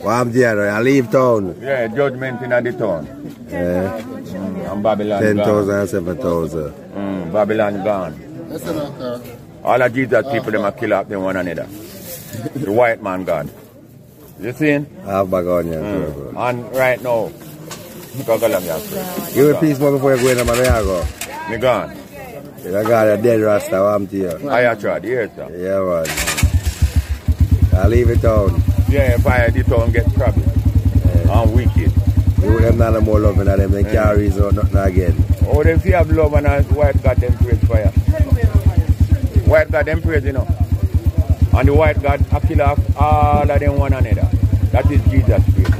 What I'm there, I leave town. Yeah, judgment in the town. Yeah. Mm, and Babylon 10,000 gone. and 7,000. Mm, Babylon gone. All of Jesus people them a kill up them one another. the white man gone. You see? Half bag on you. Mm. And right now, go go along here. Give me a piece more before you go in the man. Where you go? Me gone. You got a dead rasta, I'm to you. I tried, yes sir. Yeah, man. I leave it down. Yeah, if I the town get trouble. I'm wicked. You them not no more loving than them, they can't reason out nothing again. Oh, them see have love and a white God them praise fire. White God them praise, you know. And the white God a kill off all of them one another. That is Jesus praise.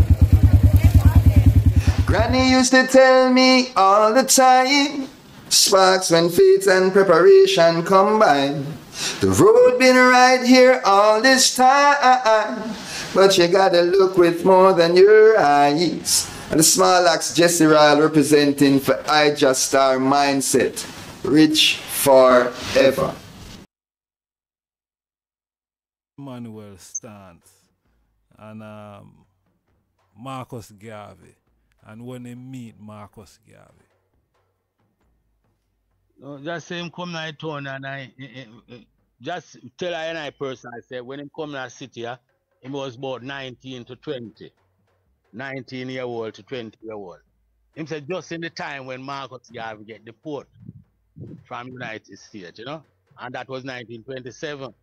Granny used to tell me all the time Sparks when faith and preparation combine The road been right here all this time But you gotta look with more than your eyes And the small axe Jesse Ryle representing for I Just Star Mindset Rich forever Manuel Stance and um, Marcus Garvey. And when they meet Marcus Garvey. No, just say him come to town and I eh, eh, eh, just tell I and I person I say when him come to the city, ah, he was about 19 to 20. 19 year old to 20 year old. Him said just in the time when Marcus Garvey get deported from United States, you know, and that was 1927.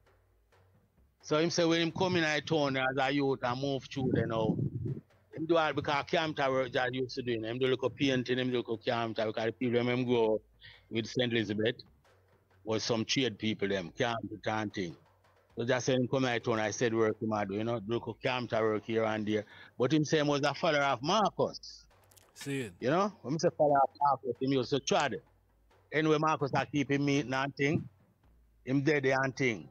So him say when him come in I town as a youth and move through there now, him do all because tower work that used to do. Him do look at painting, him do look camp tower because the people when him grow with St. Elizabeth was some trade people them, camp and thing. So just say him come I town, I said work him do, you know, at camp tower work here and there. But him say him was a follower of Marcus. See it. You know, when I say follower of Marcus, him used to it. Anyway, Marcus I keep him meeting and thing. Him dead and thing.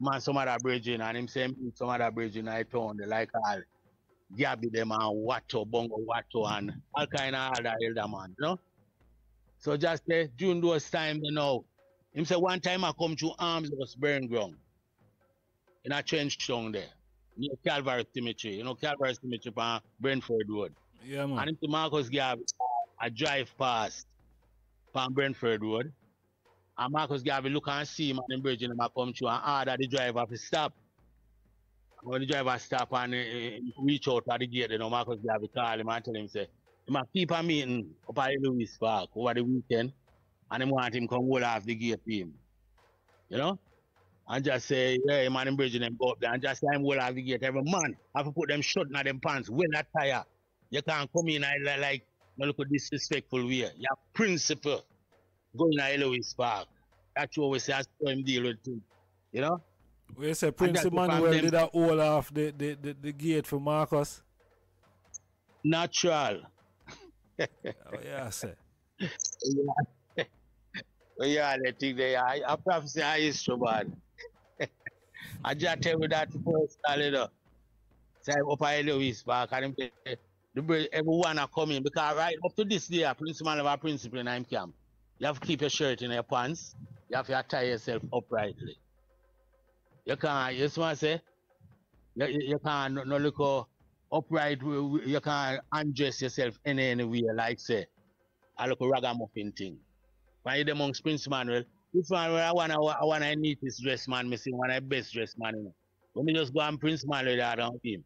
Man, some other bridging and him say him some other bridging I town, they like all Gabby them and Watto, Bongo Watto and all kind of other elder man, you know? So just say during those time you know, him say one time I come to arms was burn ground in a trench town there. Near Calvary Cemetery, you know, Calvary Cemetery on Brentford Road. Yeah, man. And him to Marcus Garvey, I drive past on Brentford Road. And Marcus Garvey look and see him and him bridge and a come through and order the driver to stop. And when the driver stop and uh, reach out at the gate, you know, Marcus Garvey call him and tell him, say, he must keep a meeting up at Edelweiss Park over the weekend and him want him come hold off the gate for him. You know? And just say, yeah, man, him bridging them go up there and just say him hold off the gate. Every man have to put them shut in them pants, well attire. You can't come in like, like no look at disrespectful way. You have principle going to Edelweiss Park. That's what we say, that's how him deal with things. You know? We say Prince Emmanuel did that all off the, the, the, the gate for Marcus. Natural. Oh, yeah, say. yeah. Well, yeah, the thing they are. I prophesy I is so bad. I just tell you that personally, know. Say up at Edelweiss Park and him the everyone are coming because right up to this day, principal of our principal in him camp. You have to keep your shirt in your pants. You have to tie yourself uprightly. You can't, you I say? You, you, can't no, no look upright, you can't undress yourself in any way, like say, I look a ragamuffin thing. When you amongst Prince Manuel, this man, I want, I want a neatest dress man, me see one of the best dress man, you know. When me just go and Prince Manuel there down with him,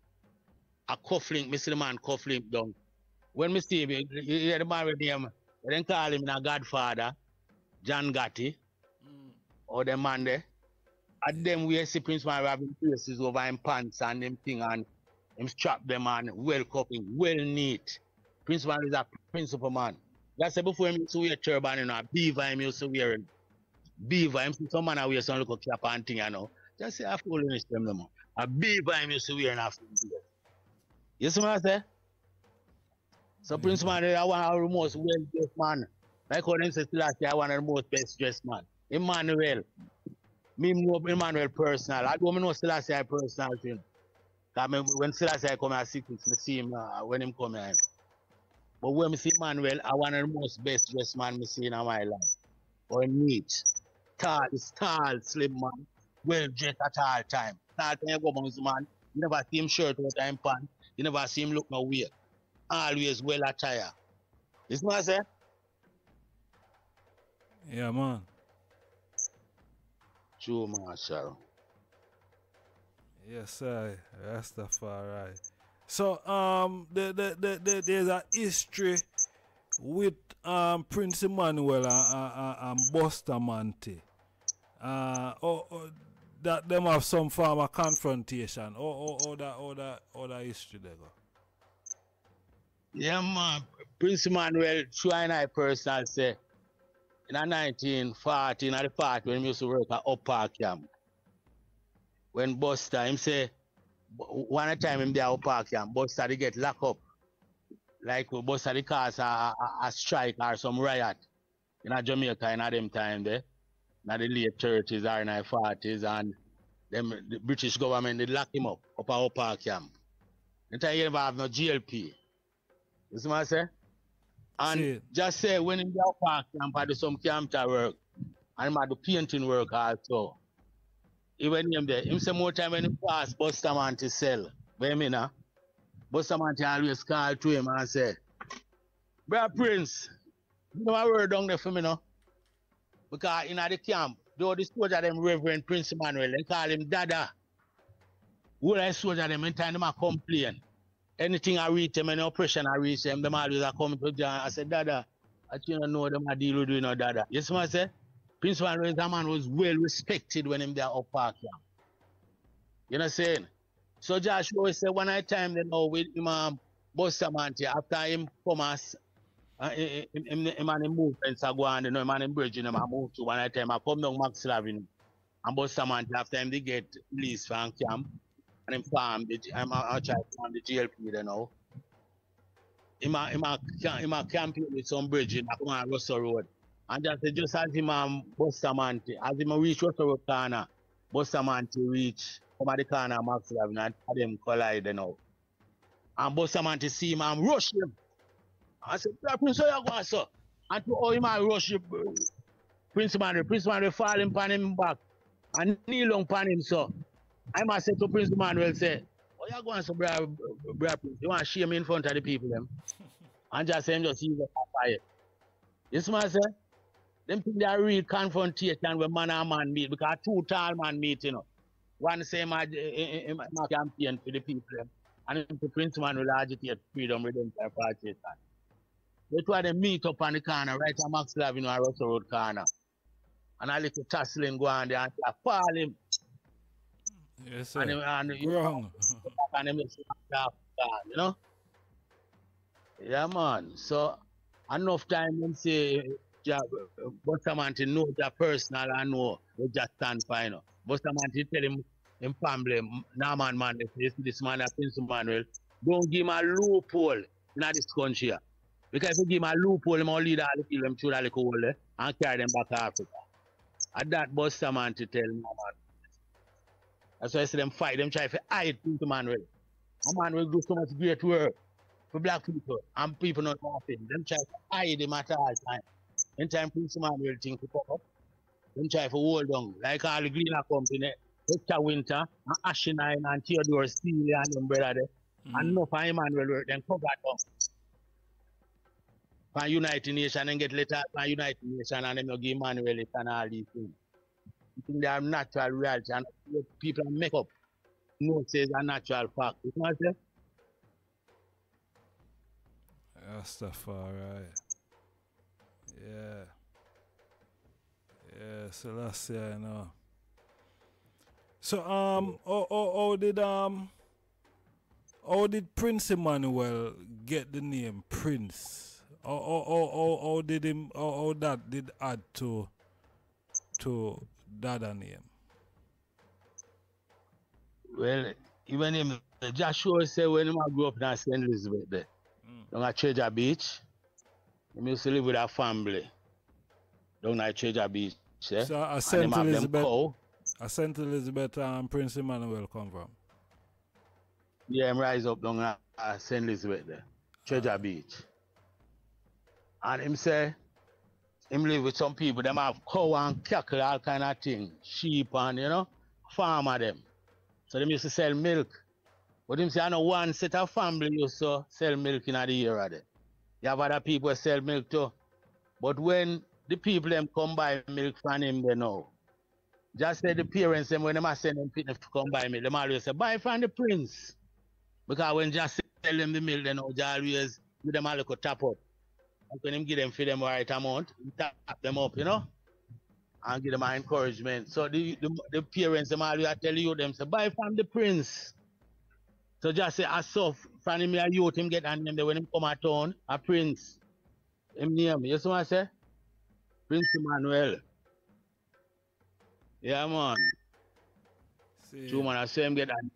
a cuff link, me see the man cuff link down. When me see him, you hear the man with him, then call him a godfather, John Gotti, mm. or the man there. At them we see Prince Manuel having places over him pants and them thing and him strap them on, well coping, well neat. Prince Manuel is a principal man. That's before him used to wear turban, you know, beaver him used to wear it. Beaver, him see some man wear some little cap and thing, you know. Just say a foolishness them, no more. A beaver him used to wear in a You see what I say? So Prince Manuel, I want the most well dressed man. Like how them say last year, I want the most best dressed man. Emmanuel. Me more Emmanuel personal. I don't know Selassie personal thing. Cause me, when Selassie come at six weeks, me see him uh, when him come here. But when me see Emmanuel, I want the most best dressed man me see in my life. Or neat. Tall, tall, slim man. Well dressed at all time. Tall time go amongst man. You never see him shirt without him pants. You never see him look no weird. Always well attire. You see what I say? Yeah, man. True, Marshall. Yes, sir. Rastafari. So, um, the, the, the, the, there's a history with um Prince Emmanuel and, and, and Bustamante. Uh, or, or that them have some form of confrontation. Or, or, or that, or that, or that history there go. Yeah, man. Prince Emmanuel, true and I personal say, in a 1940, in the part when he used to work at Up Park Camp, when Buster, him say, one time him there at Up Park Camp, Buster they get locked up. Like Buster they cause a, a, a strike or some riot in a Jamaica in a them time there, in the late 30s or in the 40s, and them, the British government they lock him up up at Up Park Camp. The time he never have no JLP. You see what I say? And See just say when in the park camp I do some camper work and I do painting work also. Even him there, him say more time when he pass Busterman to sell. Wait a minute. Busterman to always call to him and say, Brother Prince, you know a word down there for me now. Because in the camp, though the soldier them Reverend Prince Emmanuel, they call him Dada. Who the soldier them in time them a complain anything I reach them, any oppression I reach them, them always are coming to John. I said, Dada, I don't know them I deal with you, know, Dada. Yes, what I say? Prince Emmanuel, that man was well respected when him there up park camp. You know what I'm saying? So Joshua always say one night time they know with him um Bustamante um, after him come as uh, him, him, him and him movements are going, you know, him and him bridging him I move to one night time I come down Max Avenue and Bustamante um, after him they get released from camp and him farm the I'm I uh, try to farm the JLP you know. Him a, him a, ca- him a campaign with some bridging up on Russell Road. And just just as him um Bustamante, um, as him reach Russell Road corner, Bustamante reach come at the corner of Max Avenue and them collide you know. And Bustamante see him and rush him. I said, "Brother Prince, how you going, sir? And to all him and rush him, uh, Prince Emmanuel, Prince Emmanuel fall him pan him back and kneel on pan him, so. I must say to Prince Emmanuel, say, oh, you going, so, brother, brother Prince, you want to shame me in front of the people, them? And just say, him just use the fire. See what say? Them think they are real confrontation when man and man meet, because two tall man meet, you know. One say, my, eh, eh, eh, eh my campaign for the people, and the Prince Emmanuel agitate freedom, redemption, party. They try to meet up on the corner, right on Max Avenue and Russell Road corner. And a little tussling go on there and they fall him. Yes, sir. And, and you know, Wrong. and him just knock off down, you know? Yeah, man. So, enough time them say, ja, uh, to know the personal and know they just stand for, you know. Bustamante tell him, him family, nah, man, man, see this man, Prince Emmanuel, don't give him a loophole in this country. Because if you give him a loophole, him will lead all the people them through little hole eh, and carry them back to Africa. And that to tell him, man. That's why I see them fight, them try to hide Prince Emmanuel. A man will do so much great work for black people and people not laughing. Them try to hide him at all time. In time Prince Emmanuel think to come up, them try to hold on. Like all the Greener company, Hector Winter, and Ashinine and Theodore Steele and them brother there. Hmm. And enough of Emmanuel work, then cover down. From United Nations and get letter from United Nations and them you give Emmanuel it and all these things. You think they are natural reality and people make up. No says a natural fact. You know what I'm saying? Rastafari. Yeah. Yeah, so that's yeah, I know. So um how, how, how did um how did Prince Emmanuel get the name Prince? How, how, how, how, how did him how, how that did add to to that name? Well, even him, Joshua said when I grew up in St. Elizabeth there, down at Treasure Beach, he used to live with our family down at Treasure Beach. So I and St. him have them Elizabeth I uh, sent Elizabeth and Prince Emmanuel come from. Yeah, him rise up down at uh, St. Elizabeth there, Treasure ah. Beach. And him say, him live with some people, them have cow and cattle, all kind of thing, sheep and, you know, farmer them. So them used to sell milk But him say, I know one set of family used to sell milk in the year of it. You have other people sell milk too. But when the people them come buy milk from him, they know. Just say the mm. parents them when them send them people to come buy milk, them always say, buy from the prince. Because when just sell them the milk, they know they always give them a little tap up. And when him give them for them right amount, tap them up, you know? And give them an encouragement. So the, the, the parents them always tell you them say, buy from the prince. So just say, I saw from him a youth him get and name when him come at town, a prince. Him name, you see what I say? Prince Emmanuel. Yeah, man. See, True, man. I see him get and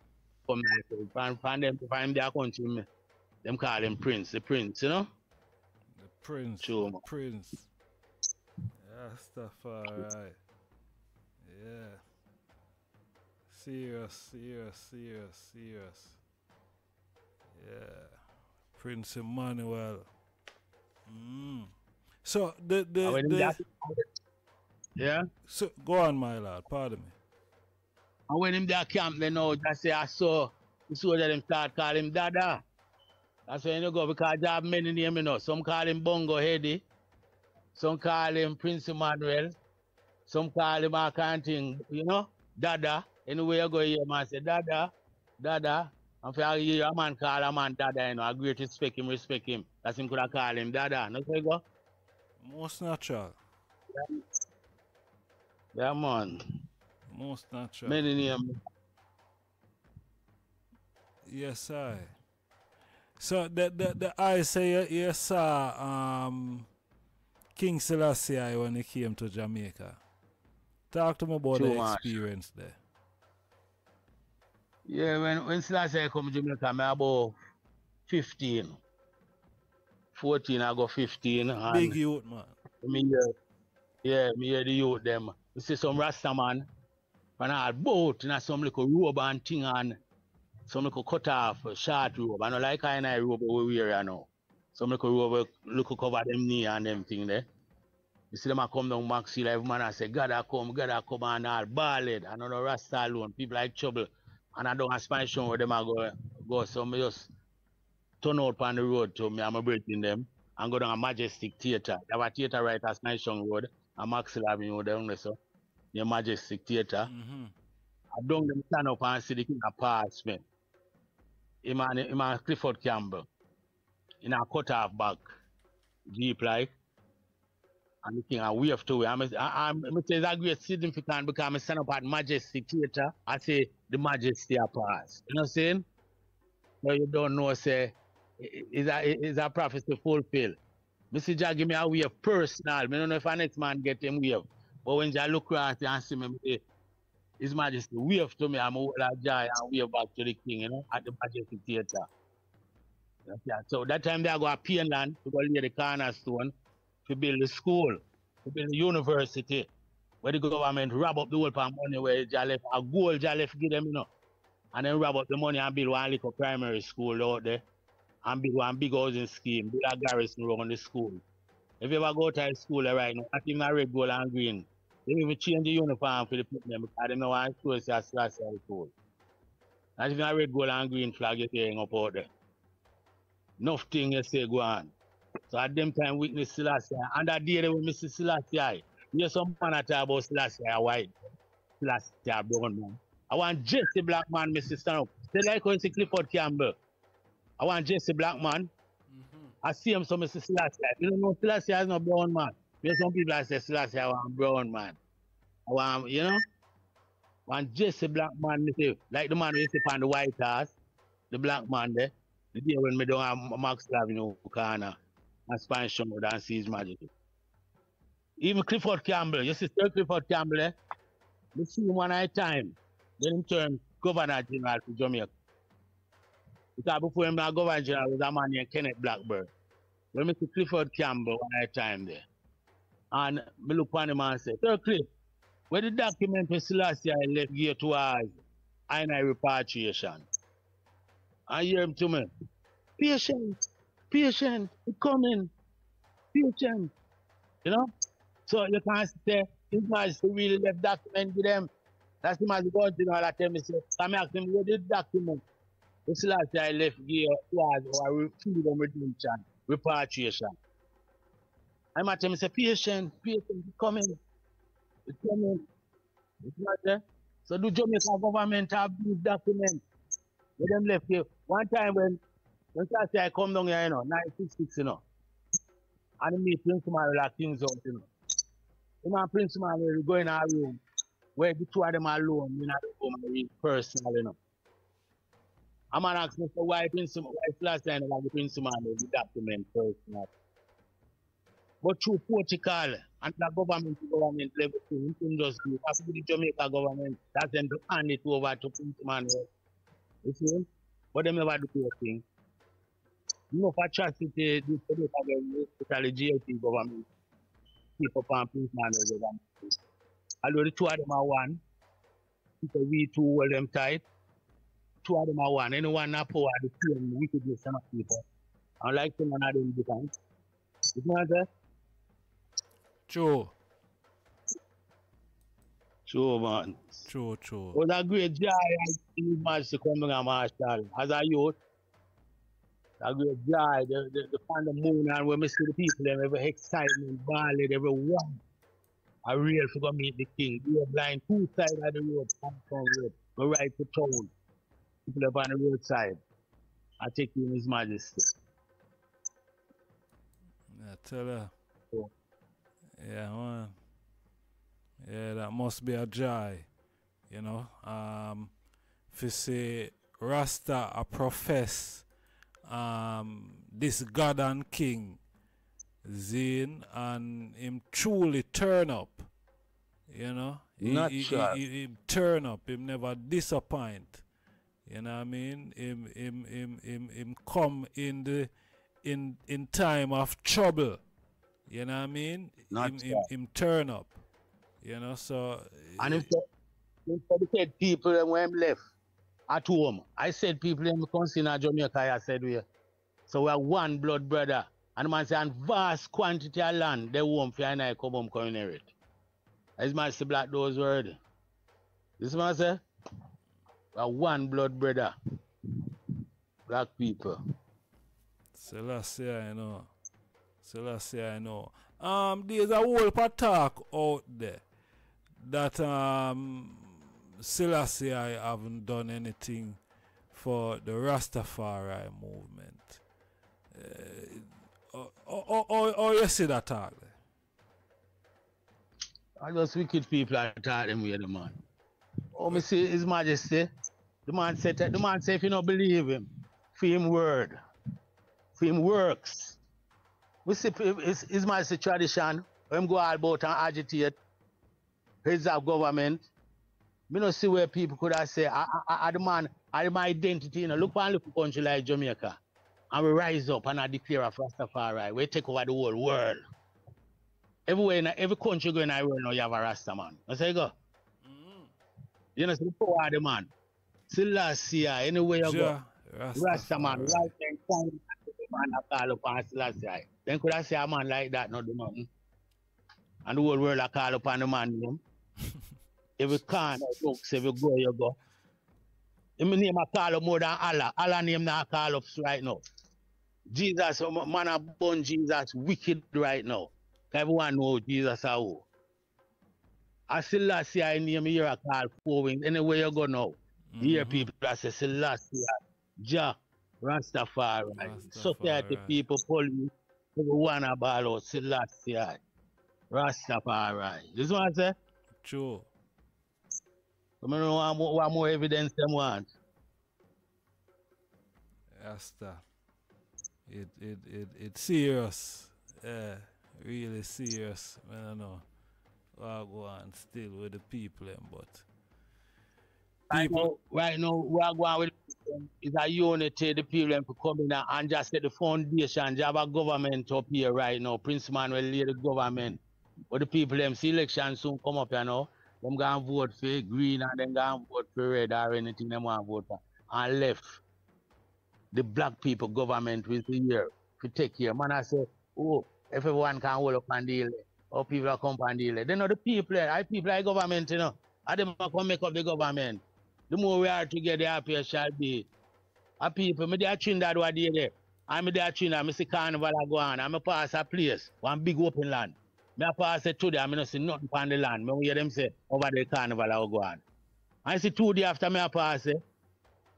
come like find, find them find their country. me. Them call him Prince, the Prince, you know? the prince. True, the man. prince. Yeah, stuff alright. Yeah. Serious, serious, serious, serious. Yeah. Prince Emmanuel. Mm. So the the, oh, when the yeah? so go on my lord, pardon me. And when him there camp, they know just say I saw the soldier them start call him Dada. That's when you go because they have many names, you know. Some call him Bongo Heady, some call him Prince Emmanuel, some call him all kind of thing, you know, Dada. Anyway, you go here, man, say Dada, Dada. And for you hear a man call a man Dada, you know, I great respect him, respect him. That's him could have called him Dada. No, so you go? Most natural. Yeah, man. Most natural. Many names. Yes, I. So the the the I say yes, you saw um King Selassie when he came to Jamaica. Talk to me about Too the much. experience there. Yeah, when when Selassie come to Jamaica, I'm about 15. 14, I go 15. And Big youth man. me hear, yeah, me hear the youth them. You see some Rasta man, and all boat, and some little robe and thing and some little cut off short robe. I know like kind of robe we wear, you know. Some little robe look cover them knee and them thing there. You see them a come down back see like man I say, God I come, God I come and all ballad. I know the Rasta alone, people like trouble. And I don't have Spanish show where them a go go. some just turn out on the road to me, I'm breaking them and go down a Majestic Theatre. They have a theatre right at Snyshawn Road, and Maxfield Avenue down so. Your Majestic Theatre. Mm-hmm. I don't them stand up and see the king of pass me. Him and, him and Clifford Campbell. In a cut off back. Jeep like. And the king I wave to I'm, I, I'm, I'm say it's a great significant because I stand up at Majestic Theatre. I say the majesty of pass. You know what I'm saying? So you don't know, say, is a, is a prophecy fulfilled. Mr. Jah give me a wave personal. I don't know if a next man get him wave. But when Jah look around and see me, say, his Majesty wave to me, I'm a like joy and wave back to the king, you know, at the Majestic Theatre. Yeah, so that time they go to Painland to go lay the cornerstone to build a school, to build a university, where the government rob up the whole pan money where Jah left, a gold Jah left give them, you know. And then rob up the money and build one little primary school out there. And build one big housing scheme, build a garrison around the school. If you ever go to a school right now, even a red, gold, and green. They even change the uniform for the people because they know one school say a Selassie school. Not even a red, gold, and green flag you hearing up out there. Enough thing you say go on. So at them time witness Selassie. And that day they will miss Selassie. Hear some man talk about Selassie white. Selassie brown man. I want Jesse Black man, Mr. Stand. They like you see Clifford Campbell. I want Jesse Black man. I see him some Mr. Selassie. You don't know Selassie is not brown man. There's some people that say Selassie I want brown man. I want, you know? I want Jesse Black man, say, like the man we see on the White House, the black man there. The day when me don't have Max Avenue corner and Spanish Road and see his majesty. Even Clifford Campbell, you see Clifford Campbell, eh? Me see him one at a time. Then him turn Governor General to Jamaica. Because before him now Governor General was a man named Kenneth Blackburne. When see Clifford Campbell one time there. And me look on him and say, Sir Cliff, where the document for Selassie I left gear towards I repatriation. I hear him to me. Patient, patient, coming. Patient. You know? So you can't say his majesty really left document with them. That's the man going to know that tell me say, I'm asking him where the document. This last I left here was our freedom redemption, repatriation. I'm at him say, patient, patient, coming. It's coming. It's not there. So the Jamaica government have these documents. Let them left here. One time when when Selassie I come down here, you know, 966, you know. And me Prince Mario like things out, you know. The man Prince Mario go in our room where the two of them alone, you know, the room personal, you know. I'm gonna ask for why Prince why last time like the Prince the document personal. But through protocol and the government to government level thing, you can just do as the Jamaica government that's them hand it over to Prince Manuel. You see? But them never do the thing. You know, for atrocity, this Jamaica government, especially JLP government, keep up on Prince Manuel government. Although the two of them are one, we two hold them tight, two of them are one. Anyone not power the same wickedness of people. Unlike some of them different. You know what I'm saying? True. Man. True, true. It was a great joy I see much to come in Marshall. As a youth, a great joy. The, the, the on the moon and when we see the people, them every excitement, ballad, everyone. I real for go meet the king. We were blind two sides of the road, Hampton Road. Go right to town. People up on the roadside. I take you in his majesty. I tell her. Cool. Yeah, man. Yeah, that must be a joy. You know, um, if you say Rasta a profess um, this God and King, Zin and him truly turn up. You know, he, Not he, sure. he, he, turn up. Him never disappoint. You know what I mean? Him, him, him, him, him come in the in in time of trouble. You know what I mean? Not him, him, him turn up. You know, so uh, And him said, him said, people them when him left at home. I said people in consider Jamaica, I said we. So we are one blood brother. And the man say, and vast quantity of land, they won't fear and I come home come inherit. As man say black those word. This man say, are one blood brother. Black people. Selassie, I know. Selassie, I know. Um, there's a whole part talk out there that um Selassie I haven't done anything for the Rastafari movement. Uh, or, or, or, or you see that talk there? I just wicked people I taught them with the man. Oh, me see His Majesty. The man said that the man said if you don't believe him, for him word, for him works. We see his, his Majesty tradition, when him go all about and agitate heads of uh, government. Me not see where people could have say, I, I, I, the man, I my identity, you know, look one little country like Jamaica. And we rise up and I declare a Rastafari. We take over the whole world. Everywhere in every country going in the world now you have a Rasta man. I say go. Mm-hmm. You know, so the power of the man. Selassie, ah, anywhere ah, you go. Ja, Rasta man, right then, the man a call upon Selassie. Then could I say a man like that not do nothing? Hmm? And the whole world a call upon the man name. every corner, folks, every go you go. Him name a call up more than Allah. Allah name not call up right now. Jesus, man a born Jesus wicked right now. Everyone know Jesus a who. I Selassie I name here a call four wings. Anywhere you go now. Hear Mhm. people that say Selassie, Jah, Rastafari, society Rastafari. people, police, everyone about out Selassie, Rastafari. This one I say, True. I mean, what more, what more evidence them want? Rasta. It it it it's serious. Yeah, really serious. I don't know. I go on still with the people them, but Right now, right now, we are going with is a unity, the people come in and just set the foundation. You have a government up here right now. Prince Manuel lead the government. But the people them see election soon come up, you know. Them gonna vote for green and then gonna vote for red or anything them want vote for. And left. The black people government will be here to take care. Man, I say, oh, if everyone can hold up and deal, or people are come and deal. They know the people, I people like government, you know. I them come make up the government. The more we are together, the happier shall be. A people, me there Trinidad what day there. I'm there Trinidad, me see carnival a go on. I'm a pass a place, one big open land. Me a pass it today, I me no see nothing on the land. Me hear them say over the carnival a go on. I see two day after me a pass it.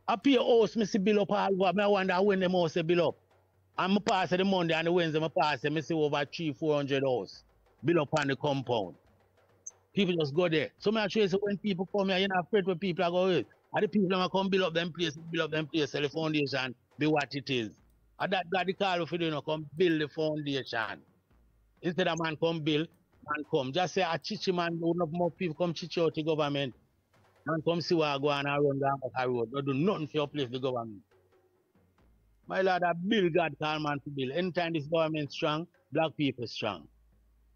I pay house, me see bill up all over. Me I wonder when them house bill up. Me pass the Monday and the Wednesday, me pass it, me see over three, four hundred house. Bill up on the compound. People just go there. So me actually say when people come here, you're not afraid when people are going. And the people that come build up them place, build up them place, the foundation, be what it is. And that God the call for you know, come build the foundation. Instead of man come build, man come. Just say a chichi man, do enough more people come chichi out the government. Man come see what go on and run down the road. Don't do nothing for your place, the government. My lord, a bill God call man to build. Anytime this government strong, black people strong.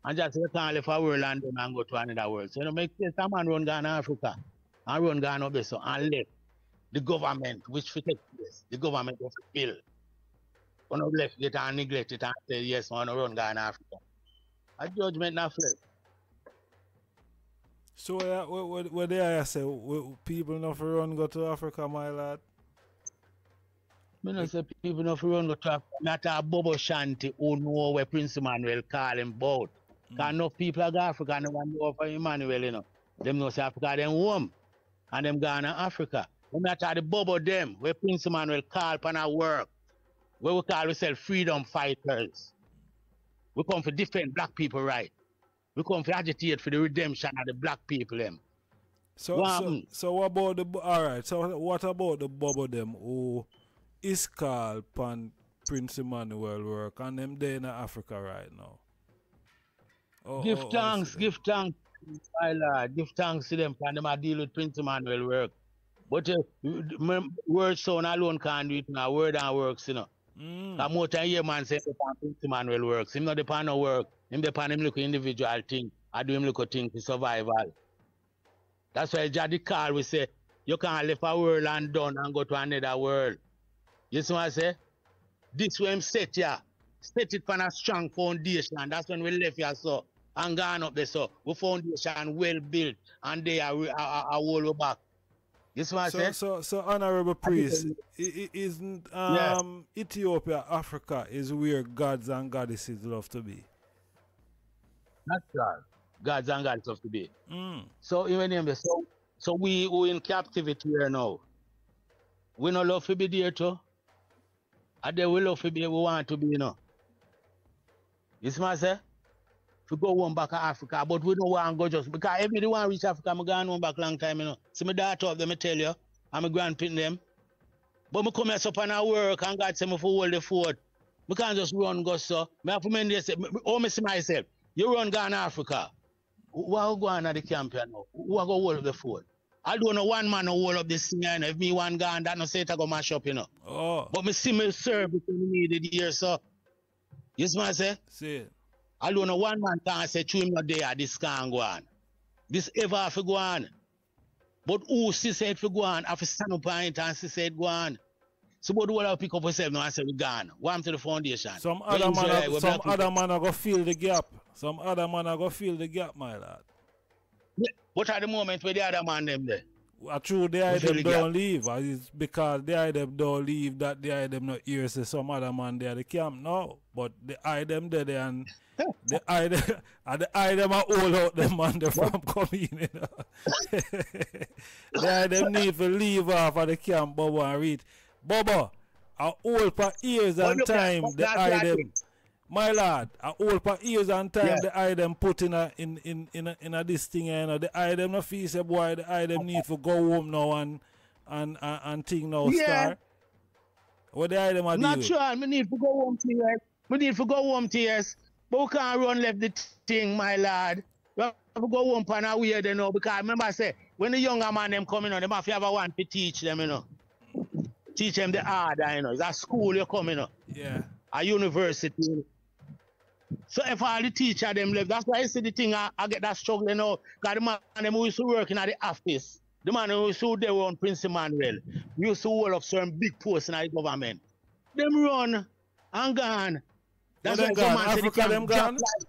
And just we can't leave a world and then and go to another world. So you know, make sense a man run Ghana Africa and run Ghana up there so and left the government which fit take place. The government of the bill. When you left it and neglect it and say yes, man run Ghana Africa. A judgment not flip. So uh, what, what, what they I say, people not for run go to Africa, my lad. Me no say people no fi run go to Africa. Me a Bobo Shanti who know where Prince Emmanuel call him about. Cause mm. enough people are go Africa and they want to go for Emmanuel, you know. Them know say Africa them home. And them gone to Africa. Me a talk the Bobo them where Prince Emmanuel call upon our work. Where we call ourselves freedom fighters. We come for defend black people right. We come for agitate for the redemption of the black people them. So, What so, so what about the all right? So what about the bubble them who is called pan Prince Emmanuel work and them there in Africa right now? Oh, Give oh, thanks, give thanks, my lord. Give thanks to them and them a deal with Prince Emmanuel work. But uh, word sound alone can't do it now. Word and works, you know. Mm. Cause more time hear man say Prince Emmanuel works. Him not depend no work. Him depend him look individual thing. I do him look a thing for survival. That's why Jadi call we say you can't leave a world and done and go to another world. You see what I say? This way him set ya. Set it on a strong foundation. That's when we left here so and gone up there so. We foundation well built and they are a, whole back. You see what I So, say? so, so, honorable priest, i- i- isn't Yes. um, Ethiopia, Africa, is where gods and goddesses love to be? Natural. Gods and gods of to be. Mm. So even in the so so we who in captivity here now. We no love to be there too. And then we love to be we want to be, you know. You see what I say? To go home back to Africa, but we don't want to go just because every day want reach Africa, I'm going home back long time, you know. See my daughter up them, me tell you, I'm a grandparent them. But me come here so upon our work and God say me for hold the fort. Me can't just run go so. Me have to mend this. Oh, me see myself. You run Ghana Africa. Who are going at the camp here now? Who are going to hold up the fort? I don't know one man who hold up this thing you know. If me one gone, that no say it I go mash up, you know. Oh, But me see me serve because me needed here, so. You see what I say? see it. I don't know one man can say to him not there, this can't go on. This ever have to go on. But who she said to go on, have to stand up and she said go on. So but what I pick up yourself now and say we gone. What to the foundation? Some other man, a- some other man are gonna fill the gap. Some other man are gonna fill the gap, my lad. What are the moments where the other man them there? I true the item don't leave. It's because the item don't leave that the item not here say some other man there the camp now. But the item there there and the item and the item are all out them man there from coming in. You know? the item need to leave off of the camp Bobo and read. Bobo, a all for years and time the item nothing. My lad, a whole for years and time Yeah. the item put in a in in in a, in a this thing you know, the item no feel say boy the item need to go home now and and and, and thing now Yeah. star. What the item are Not sure. Me need to go home to yes. Me need to go home to yes. But we can't run left the thing, my lad. We have to go home pan a way you know because remember I say when the younger man them coming on, them have to have a one to teach them, you know. Teach them the art, you know. It's a school you come, you know. Yeah. A university. So if all the teacher them left, that's why I see the thing I, I get that struggle, you know. Because the man them who used to work in the office, the man who used to there on Prince Emmanuel, used to hold up some big posts in the government. Them run and gone. That's Where why them some gone? man they Africa can them gone? like-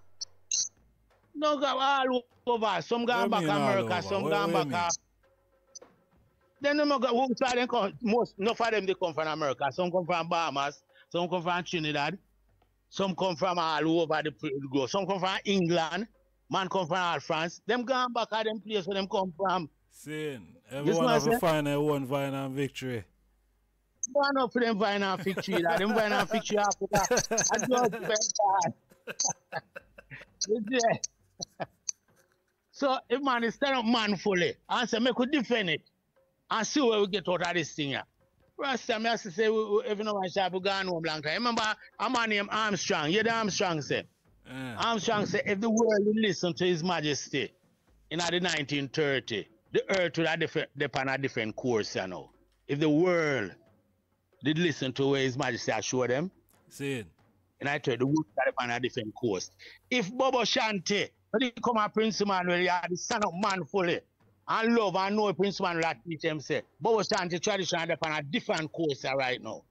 No, go all over. Some gone back America, some What- gone what back. uh, Then them go, who side them come? Most, enough of them they come from America. Some come from Bahamas. Some come from Trinidad. Some come from all over the globe. Some come from England. Man come from all France. Them gone back at them place where them come from. Saying everyone have find their one and victory. One up for them and fig. That them fig tree after that. I just bad. You so if man is stand up manfully and say make we defend it and see where we get out of this thing here. Time I used to say we, we, if no one shall be gone home long time. Remember a man named Armstrong. You the Armstrong say. Yeah. Armstrong said if the world would listen to his majesty in the 1930, the earth would have different, depend on a different course, you know. If the world did listen to where his majesty showed them, Saying and I told the world would depend on a different course. If Bobo Shanti, when he come a Prince Emmanuel, he had the son of man fully, and love and know Prince Emmanuel had teach him, say, Bobo Shanti tradition depend on a different course right now.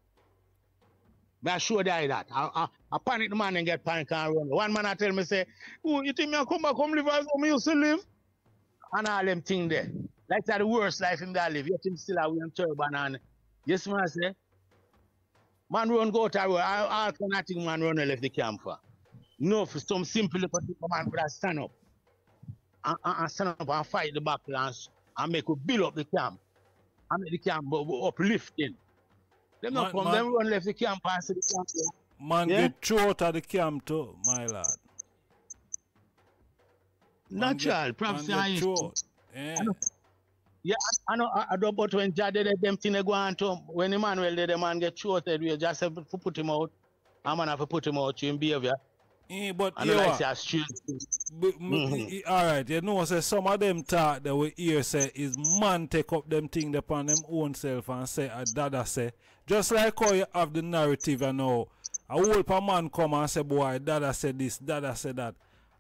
I show that that. I, I, I panic the man and get panic and run. One man I tell me say, oh, you think me I come back come live as me used to live? And all them thing there. Like that the worst life him that live. Yet him still a wearing turban and yes man I say. Man run go to road. I kind of thing man run left the camp for. No, for some simple little man could have stand up. And, and, and stand up and fight the battle and, make we build up the camp. And make the camp bu- bu- uplifting. Them not Man- come, them man- run left the camp and see the camp man Yeah? get thrown out of the camp too, my lad. Natural, perhaps man eh? I get thrown. Yeah. Yeah, I I know. I, I don't. But when Jah did it, them thing they go on to. When Emmanuel did, the man get shorted. We just have to put him out. I'm gonna have to put him out to him behavior. Eh, but And you the like what? say a street. B- m- Mhm. i- all right, you know, say some of them talk that we hear say is man take up them thing upon them own self and say a dada say. Just like how you have the narrative you know. A whole pa man come and say, boy, dada said this, dada said that.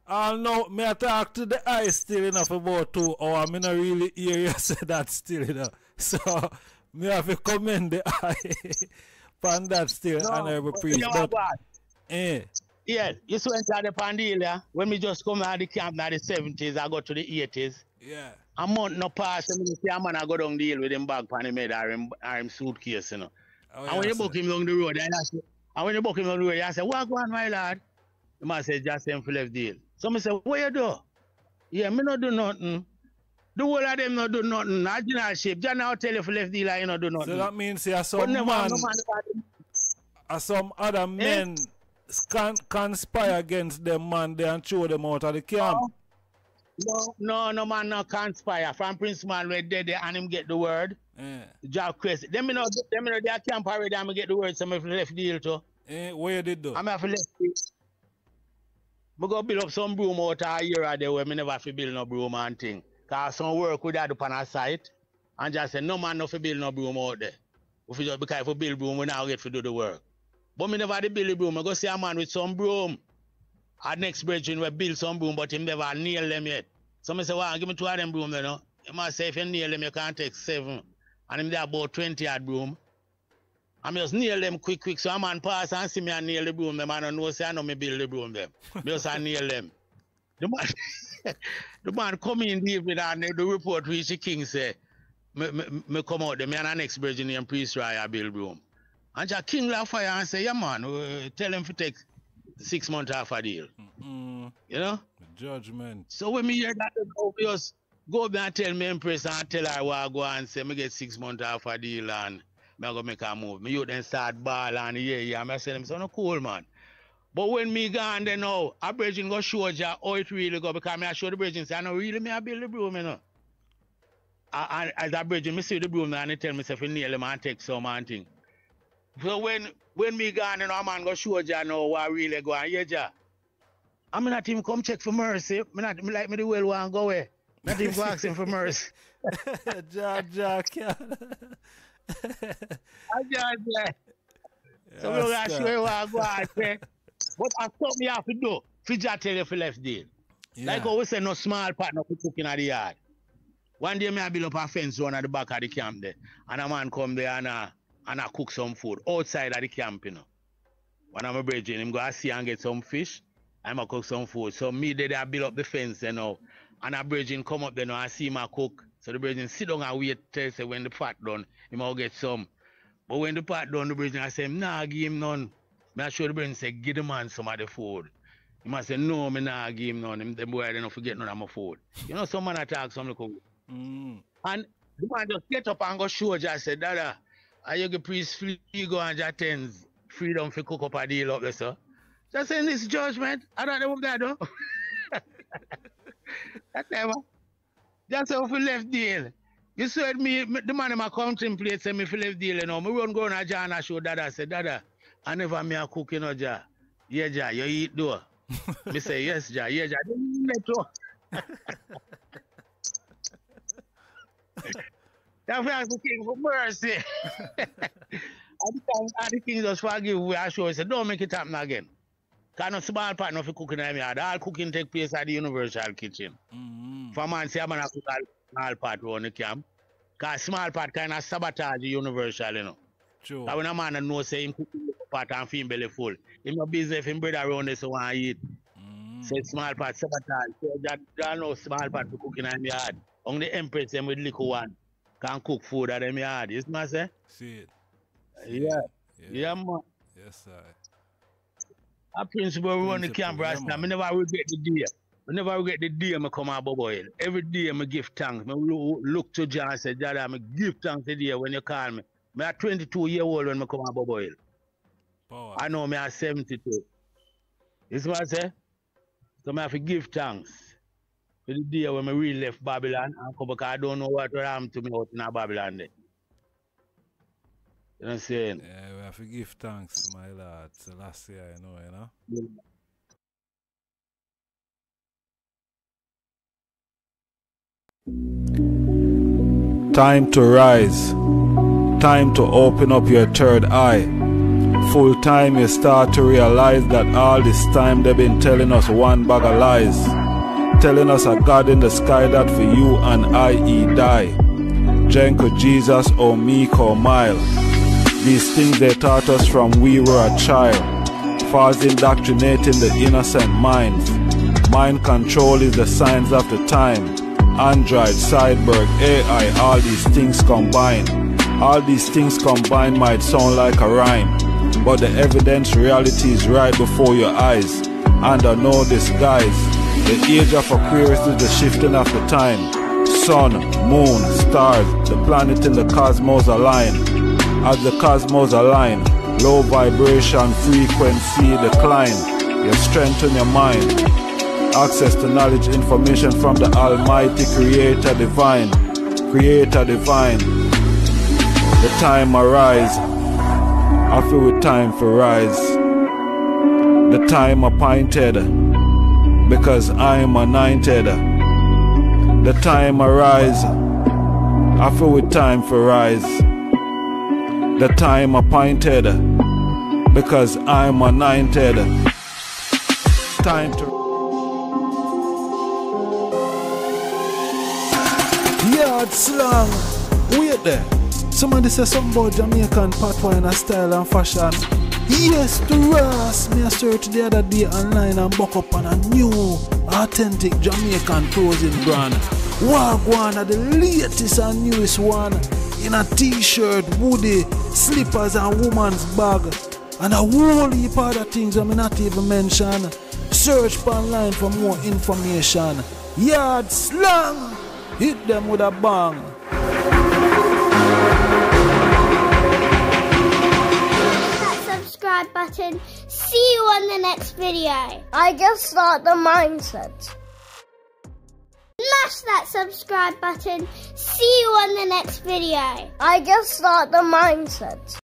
I know me I talk to the eye still enough about two hours. Me not really hear you say that still, you know. So me have to commend the eye. Pan that still No, honorable but priest. know But eh, Yeah, you saw inside the Pandelia. When me just come out of the camp in the 70s, I go to the 80s. yeah. A month no pass, and me see a man I go down deal with him bag pan him head or him, or him suitcase, you know. Oh, and when you book him down the road, and, I say, and when you book him down the road, I say, what go on, my lad? The man say, just same for left deal. So me say, what you do? Yeah, me not do nothing. The whole of them not do nothing. I general shape. Just now tell you for left deal, I not do nothing. So that means there are some man, man are some other eh? men can conspire against them man they and throw them out of the camp. No, no, no man no conspire. From Prince Man where dead there and him get the word. Eh, Job crazy. Them know them know their camp already and get the word so for left deal too. eh, where you did do? I'm have to left deal. Me go build up some broom out a year or there where me never have to build no broom and thing. Cause some work we had up on a site and just say no man no fi build no broom out there. If we just because if we build broom we now get to do the work. But me never the broom. I go see a man with some broom. Our next brethren we build some broom, but him never nail them yet. So me say, wow, give me two of them broom, you know. He must say if you nail them, you can't take seven. And him there about 20 odd broom. I just nail them quick, quick. So a man pass and see me and nail the broom, the man don't know say I know me build the broom them. Me just nail them. The man, the man come in the evening and the report reach the king say, me, me, me come out there, me and virgin named Priest Raya build broom. And the king laugh fire and say, yeah man, uh, tell him to take six months off a deal. Mm, You know? judgment. So when me hear that, they go, me just go up there and tell me Empress and tell her what I go and say, me get six months off a deal and me go make a move. Me you then start ball and yeah, yeah. Me say them, so no cool, man. But when me gone there now, a bridging go show you how it really go because me I show the bridging say, I know really me I build the broom, you know. And as a bridging, me see the broom and they tell me say, if you nail them and take some and thing. So when when me gone, you know, a man go show you know what really go on, yeah, ja. I mean, not even come check for mercy. Me not me like me the well want go away. Not even go ask him for mercy. ja, ja, can. I just, uh, so we Yes, gonna sir. show you what I go and say. But I thought me have to do. Fija tell you for left deal. Like Yeah. how we say no small partner for cooking at the yard. One day me I build up a fence one at the back of the camp there. And a man come there and uh, and I cook some food outside of the camp, you know. When I'm a bridging, him go I see and get some fish. I'm a cook some food. So me there I build up the fence, you know. And a bridging come up there know. I see him a cook So the brethren sit down and wait till say when the pot done, he might get some. But when the pot done, the brethren I say, nah, I give him none. Me I show the brethren say, give the man some of the food. He must say, no, me nah give him none. Them, them boy, they don't forget none of my food. You know, some man attack some little. Mm. And the man just get up and go show just say, Dada, I you get priest free go and just tens freedom for cook up a deal up there, sir. Just saying this judgment. I don't know what that do. that never. Just say if we left deal. You said me, the man in my contemplate say me if left deal, you know. Me run go on a John and show Dada say, Dada, I never me a cook, you know, Ja. Yeah, Ja, you eat though. me say, yes, Ja, yeah, Ja. Then let go. That's why I'm king for mercy. and the the king just forgive we I show say, don't make it happen again. Cause no small part of for cooking in my yard. All cooking take place at the universal kitchen. Mm. For man say I'm gonna cook all small part around the camp. Cause small part kind of sabotage the universal, you know. True. Cause when a man know say him cook the part and feel belly full. Him no busy if him brother around so want eat. Mm. Say small part sabotage. So that that no small part for cooking in my yard. Only the empress them with little one can cook food at them yard. You see I say? See it. Yeah. Yeah. Yeah, man. Yes, sir. A principle we run the camp right now. Me never regret the day. Me never regret the day me come out Bobo Hill. Every day me give thanks. Lo- look to John and say, Dada, me give thanks the day when you call me. A 22 year old when me come out Bobo Hill. Power. I know me a 72. You see what I say? So me have to give thanks the day when me really left Babylon and come because I don't know what will happen to me out in a Babylon there. You know what I'm saying? Yeah, we have to give thanks, my lord. Selassie, I know, you know. Time to rise. Time to open up your third eye. Full time you start to realize that all this time they've been telling us one bag of lies. Telling us a God in the sky that for you and I he die. Jenko Jesus or meek or mild. These things they taught us from we were a child. False indoctrinating the innocent minds. Mind control is the signs of the time. Android, cyborg, AI, all these things combined. All these things combined might sound like a rhyme, but the evidence reality is right before your eyes. Under no disguise, the age of Aquarius is the shifting of the time. Sun, moon, stars, the planet in the cosmos align. As the cosmos align, low vibration frequency decline. You strengthen your mind. Access to knowledge, information from the Almighty Creator Divine. Creator Divine. The time arise. I feel with time for rise. The time appointed. Because I am anointed. The time arise. I feel with time for rise. The time appointed. Because I am anointed. Time to Yard slang. Uh, wait there. Somebody say something about Jamaican patois in a style and fashion. Yes, the Ross. Me a search the other day online and buck up on a new authentic Jamaican clothing brand. Wagwan are the latest and newest one. In a t-shirt, hoodie, slippers and woman's bag. And a whole heap of other things I may not even mention. Search online for more information. Yard slang. Hit them with a bang. Subscribe button. See you on the next video. Ijahstars the mindset. Smash that subscribe button. See you on the next video. Ijahstars the mindset.